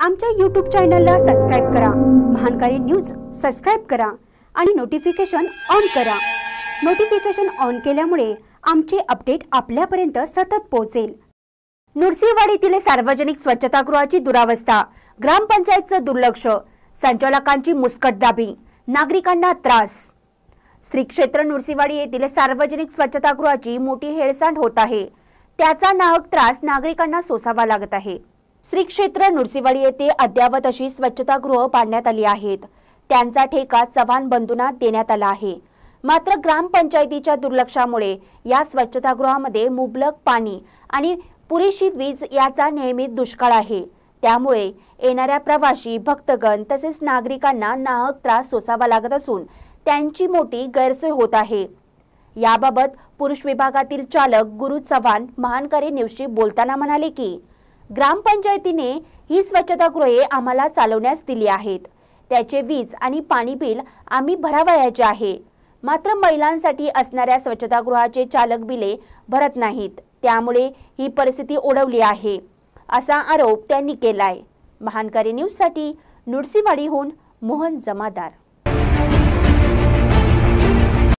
आमच्या यूट्यूब चॅनलला सबस्क्राईब करा. महानकारी न्यूज सबस्क्राईब करा आणि नोटिफिकेशन ऑन करा. नोटिफिकेशन ऑन केल्यामुळे आमचे अपडेट आपल्यापर्यंत सतत पोहोचेल. नृसिंहवाडीतील सार्वजनिक स्वच्छतागृहाची दुरावस्था ग्रामपंचायतचं दुर्लक्ष संचालकांची मुस्कटदाबी नागरिकांना त्रास. श्री क्षेत्र नृसिंहवाडी येथील सार्वजनिक स्वच्छतागृहाची मोठी हेळसांड होत आहे. त्याचा नाहक त्रास नागरिकांना सोसावा लागत आहे. श्री क्षेत्र नुरसिवाडी येथे अद्यावत अशी स्वच्छतागृह बांधण्यात आली आहेत. त्यांचा ठेका चव्हाण बंधूंना देण्यात आला आहे. मात्र ग्रामपंचायतीच्या दुर्लक्षामुळे या स्वच्छतागृहामध्ये मुबलक पाणी आणि पुरेशी वीज याचा नेहमीच दुष्काळ आहे. त्यामुळे येणाऱ्या प्रवासी भक्तगण तसेच नागरिकांना नाहक त्रास सोसावा लागत असून त्यांची मोठी गैरसोय होत आहे. याबाबत पुरुष विभागातील चालक गुरु चव्हाण महानकरी न्यूजशी बोलताना म्हणाले की ग्रामपंचायतीने ही स्वच्छतागृहे आम्हाला चालवण्यास दिली आहेत. त्याचे वीज आणि पाणी बिल आम्ही भरावयाचे आहे. मात्र महिलांसाठी असणाऱ्या स्वच्छतागृहाचे चालक बिले भरत नाहीत. त्यामुळे ही परिस्थिती ओढवली आहे. असा आरोप त्यांनी केलाय. महानकारी न्यूजसाठी नुडसीवाडीहून मोहन जमादार.